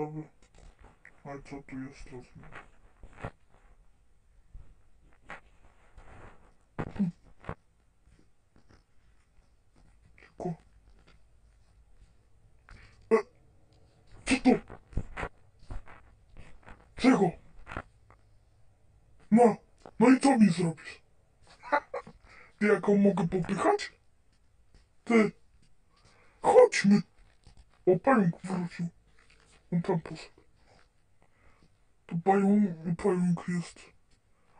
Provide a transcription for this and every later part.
co? A co tu jest? Cicho. E, co to? Czego? No, no i co mi zrobisz? Ty jaką mogę popychać? Ty, chodźmy. O, pająk wrócił. Tam poszedł. To pająk, pająk jest.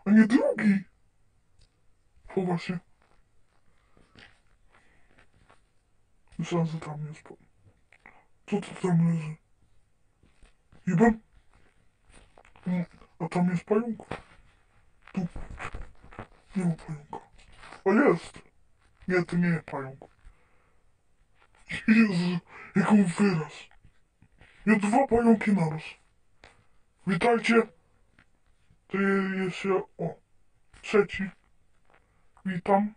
A nie drugi. Chowa się. Myślałem, że tam jest. pa- Co to tam leży? Mm, A tam jest pająk? Tu. Nie ma pająka. A jest! Nie, to nie jest pająk. Jezu, jak on wyraz. Jest dwa pająki naraz. Witajcie! To je- jest się... O! Trzeci. Witam.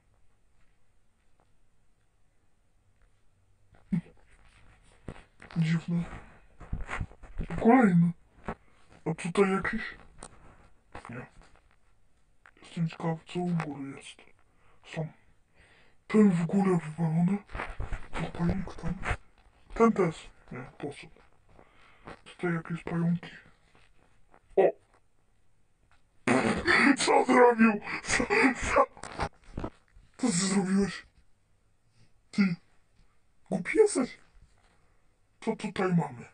Dziwne. Kolejny. A tutaj jakiś? Nie. Jestem ciekaw, co u góry jest. Są. Ten w górę wywalony. To pająk tam. Ten też. Nie, poszedł. Tutaj jakieś pająki. O! Co zrobił? Co? Co? Co ty zrobiłeś? Ty. Głupi jesteś. Co tutaj mamy?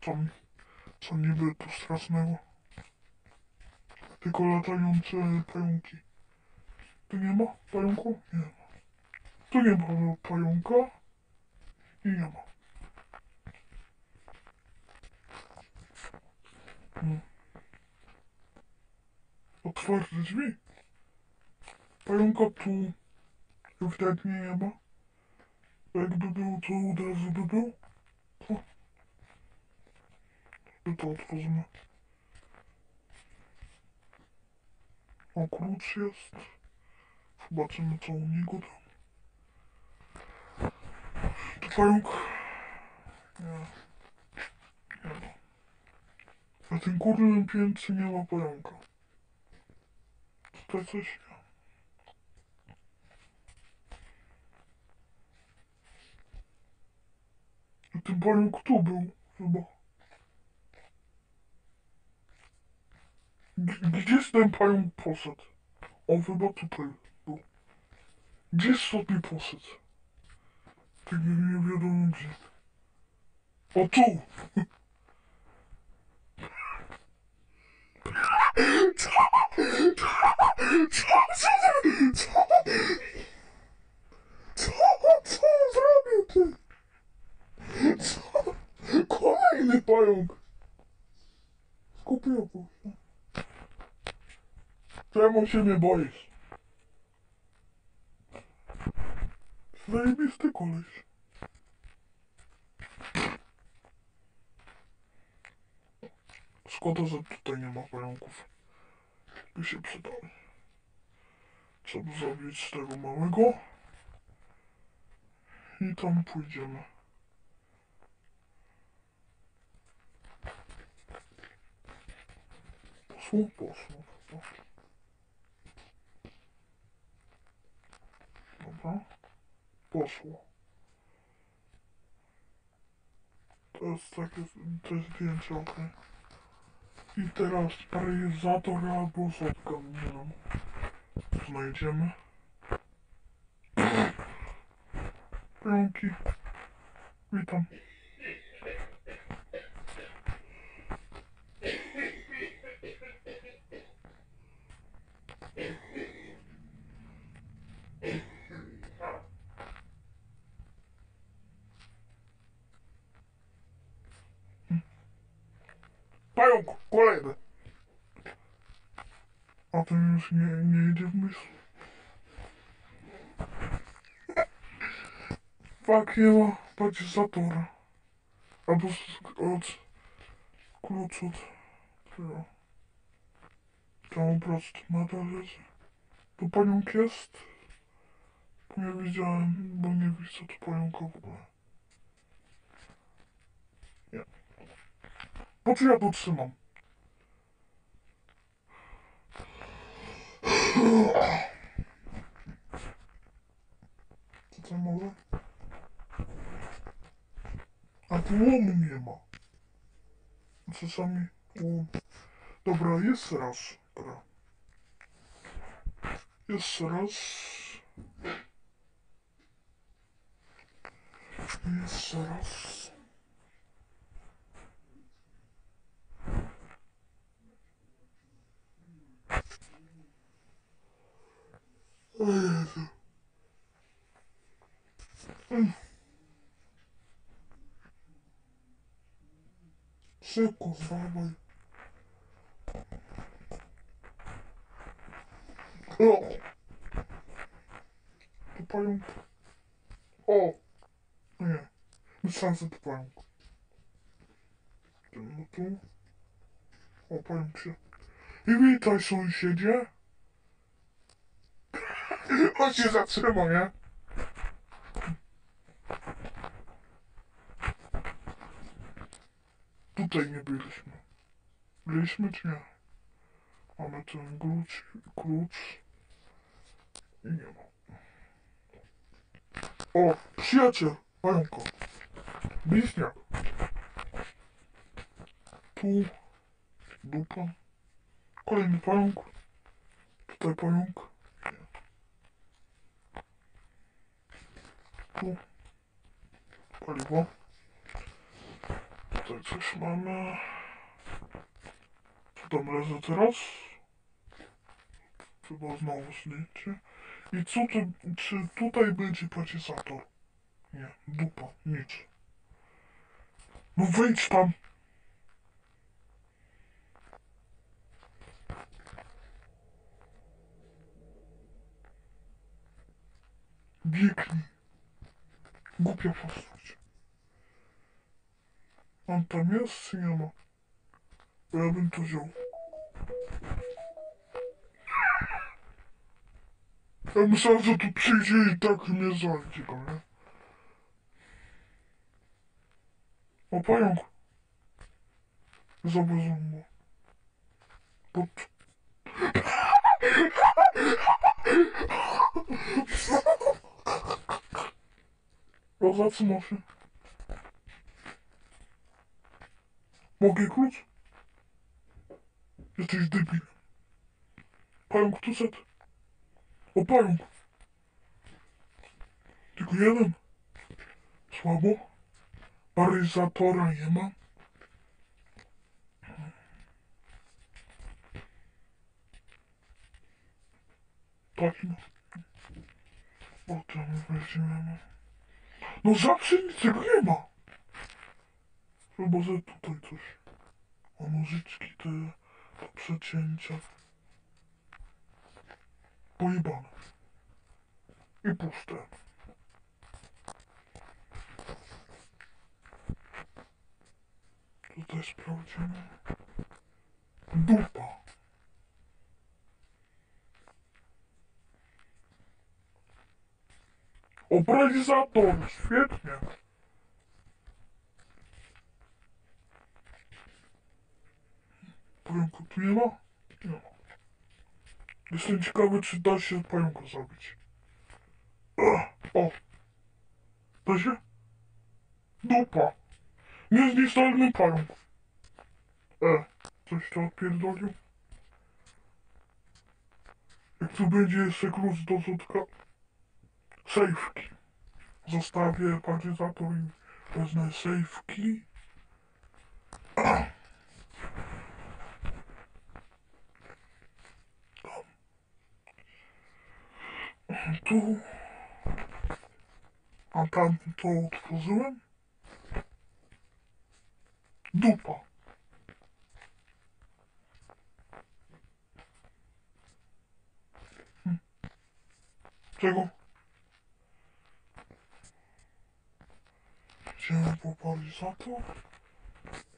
Co, mi- co niby tu strasznego? Tylko latające pająki. Tu nie ma pająku? Nie. Tu nie ma pająka. I nie ma. Hmm. Otwarte drzwi. Pająka tu ewidentnie nie ma. Jakby był, to od razu by był. Co? My to otworzymy. O, klucz jest. Zobaczymy, co u niego tam. To pająk. Nie. Nie ma. Na tym górnym piętrze nie ma pająka. Tutaj coś nie. A ten pająk tu był, chyba. G- Gdzie ten pająk poszedł? O, chyba tutaj był. Gdzie sobie poszedł? Tak nie wiadomo gdzie. O, tu! Co? Co? Co? Co? Co? Zrobił ty? Co? Kolejny pająk! Skupił się. Czemu się mnie boisz? Zajebisty koleś. Szkoda, że tutaj nie ma pająków. By się przydały. Trzeba zrobić tego małego. I tam pójdziemy. Poszło? Poszło. Poszło. Dobra. Poszło. To jest takie, to zdjęcie, ok. I teraz paryzator albo shotgun, nie wiem. Znajdziemy. Pająki. Witam. Pająk! Kolejny. A ten już nie, nie idzie w myśl. Fak nie ma paciesatora. Albo od klucz od tego. Tam prostu nadal leży. Tu paniąk jest? Nie widziałem, bo nie widzę tu pająka w ogóle. Po co ja tu trzymam? Co tam może? A tu łomu nie ma. Czasami łom. Dobra, jest raz. Dobra. Jest raz. Jeszcze raz. O Jezu. Mm. Szybko, dawaj. O! To pająk. O! Nie. Myślałem, że to pająk. No tu. O, pająk się. I witaj, sąsiedzie. On się zatrzymał, nie? Tutaj nie byliśmy. Byliśmy czy nie? Mamy ten klucz, klucz. I nie ma. O, przyjaciel, pająka. Bliźniak. Tu. Dupa. Kolejny pająk. Tutaj pająk. Tu. Paliwo. Tutaj coś mamy. Co tam leży teraz? Chyba znowu zdjęcie. I co tu, czy tutaj będzie pocisator? Nie, dupa, nic. No wyjdź tam! Biegnij. Głupia postać. On tam jest, czy nie ma? Bo ja bym to wziął. Ja myślałem, że tu przyjdzie i tak mnie zajdzie go, nie? O, pająk. Zobaczymy mu. Pod... O, zatrzymał się. Mogę klucz? Jesteś debil. Pająk tu szedł. O, pająk. Tylko jeden. Słabo. Paryzatora nie ma. Tak no. Potem weźmiemy. No zawsze nic tego nie ma. Chyba, że tutaj coś. O nożyczki te do przecięcia. Pojebane. I puste. Tutaj sprawdzimy. Dupa. Obrazizator, świetnie. Pająka tu nie ma? Nie ma. Jestem ciekawy, czy da się pająka zabić. Ech, o! Da się? Dupa! Niezniszczalny pająk. E, coś to odpierdolił? Jak tu będzie jeszcze klucz do rzutka? sejfki. Zostawię partyzator i wezmę sejfki. Tu. A tam to otworzyłem. Dupa. Hm. Chciałem popalić za to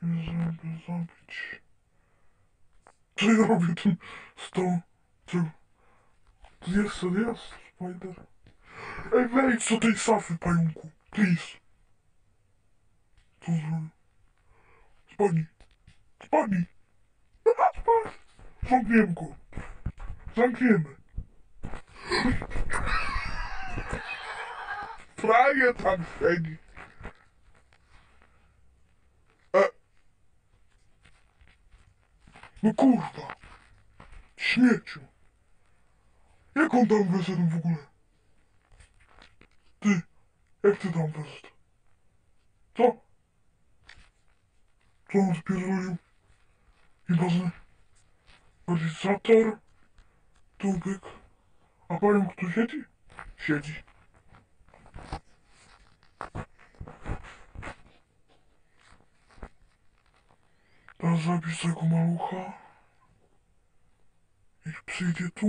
i żeby zabić. Co ja robię tym z tą... To jest, jest, Spider. Ej, wejdź do tej safy, pająku. Please. Co zrobię? Spadnij. Spadnij. Spadnij. Zamkniemy go. Zamkniemy. Prawie tam siedzi. No kurwa. Śmieciu. Jak on tam wyszedł w ogóle? Ty, jak ty tam wyszedł? Co? Co on spierdolił? Nieważne. Realizator. Tubek. A panią kto siedzi? Siedzi. Teraz zapisz tego malucha. Niech przyjdzie tu.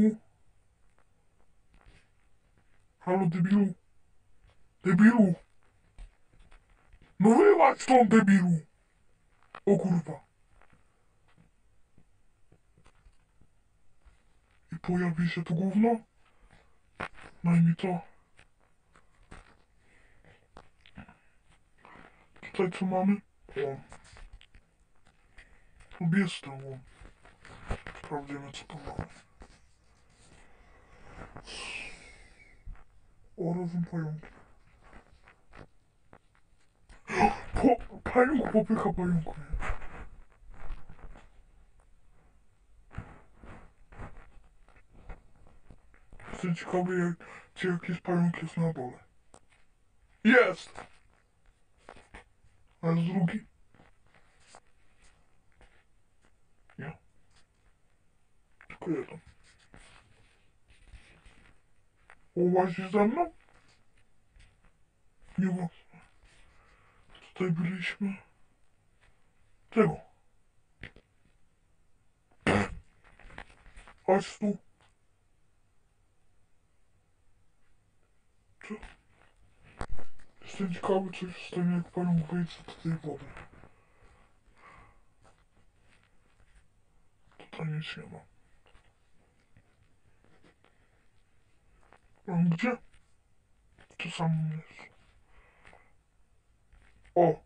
Halo debilu. Debilu. No wyłaź stąd debilu. O kurwa. I pojawi się tu gówno? Daj mi to. Tutaj co mamy? Łom. Ubierz ten łom. Sprawdzimy co tu mamy. O, rozum pająki. Po, pająk popycha pająku. nie? Jestem ciekawy, jak, czy jakiś pająk jest na dole. Jest! A jest drugi? Nie. Tylko jeden. Ułazisz ze mną? Nie ma. Tutaj byliśmy. Czego? Chodź tu. Co? Jestem ciekawy, co się jak panią wejdzie do tej wody. Tutaj nic nie ma. On gdzie? To samo jest. O!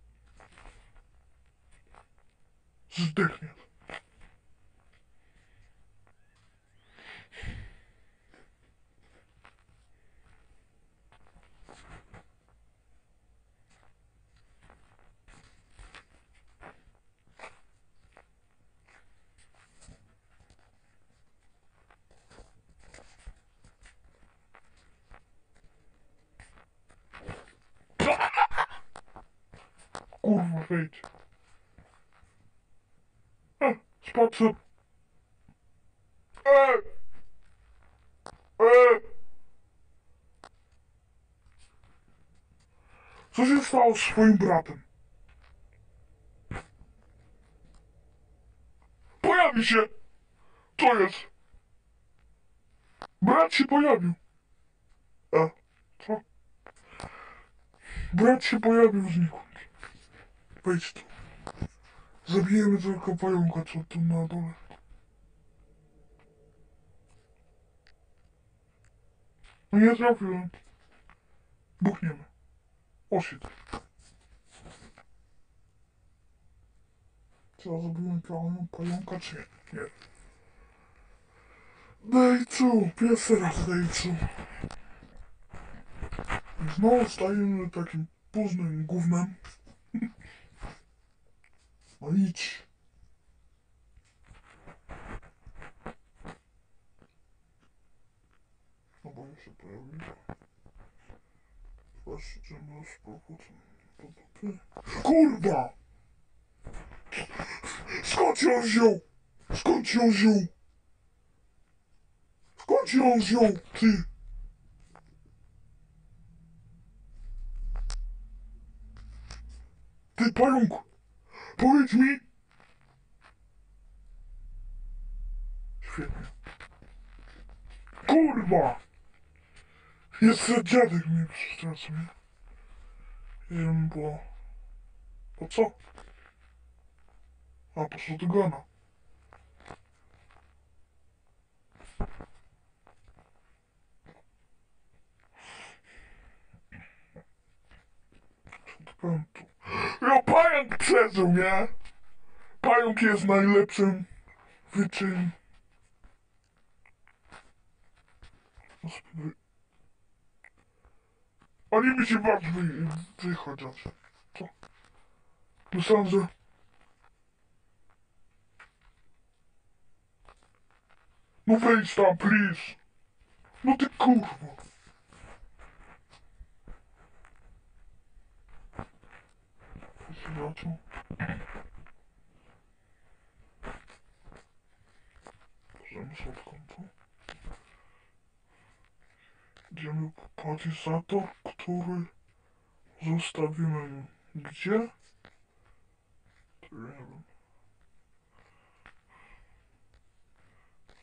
Zdechnie. Kurwa, wejdź. E, spacer. E! E! Co się stało z swoim bratem? Pojawi się! Co jest? Brat się pojawił. E, co? Brat się pojawił znikąd. Wejdź tu. Zabijemy tylko pająka, co tu na dole. No nie trafiłem. Buchniemy. Osit. Co, zabiłem pająka, pająka czy nie? Nie. Dejcu, pierwszy raz dejcu. Znowu stajemy takim późnym gównem. No idź. Bo mi się pojawił. Właśnie, że masz powód do dupy. Kurwa! Skąd ją wziął? Skąd ją wziął? Skąd ją wziął, ty? Ty pająk! Powiedz mi! Świetnie. Kurwa! Jeszcze dziadek mnie przestraszył. nie? Ja wiem, bo... Po co? A, poszło do gana. Co to powiem tu? Ja pająk przeżył, nie? Pająk jest najlepszym wyczyn. Oni mi się was wy, wychodzać. Co? Myślałem, że... No wejdź tam, please. No ty kurwa. Zobaczę. Bierzemy słodką tu. Idziemy po palizator, który zostawimy gdzie? To wiem.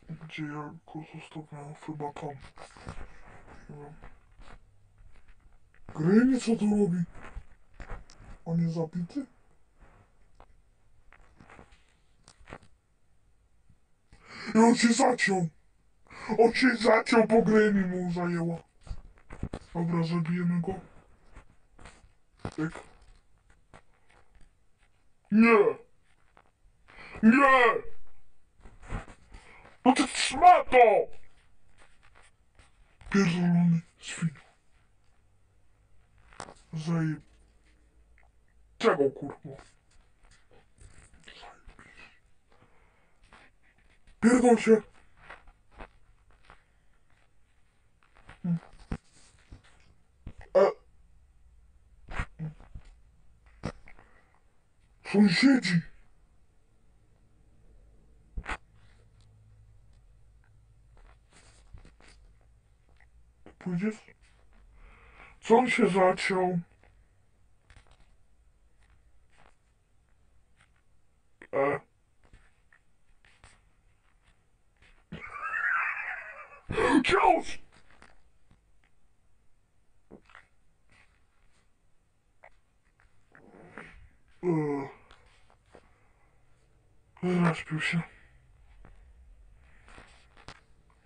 Gdzie ja go zostawiam? Chyba tam. Nie wiem. Grynie co tu robi? On jest zabity? I on się zaciął. On się zaciął, bo Granny mu zajęła. Dobra, zabijemy go. Tak. Nie! Nie! No ty szmato! Pierdolony świniu. Zajeb... Czego kurwa? Pierdol się! Sąsiedzi! Pójdziesz? Co on się zaciął? Zaśpił się.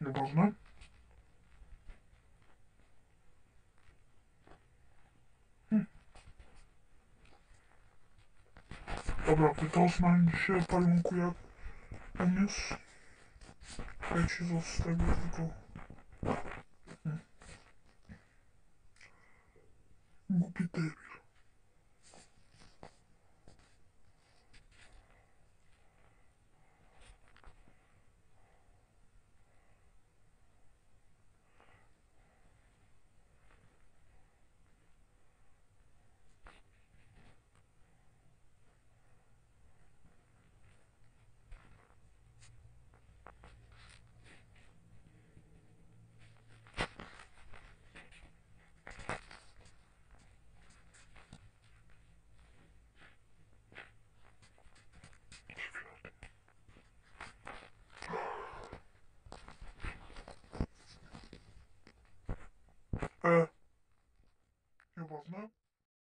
Nieważne. Hm. Dobra, wypoznaj się, pająku, jak on jest. Ja ci zostawię tylko... Hm. Głupi debil.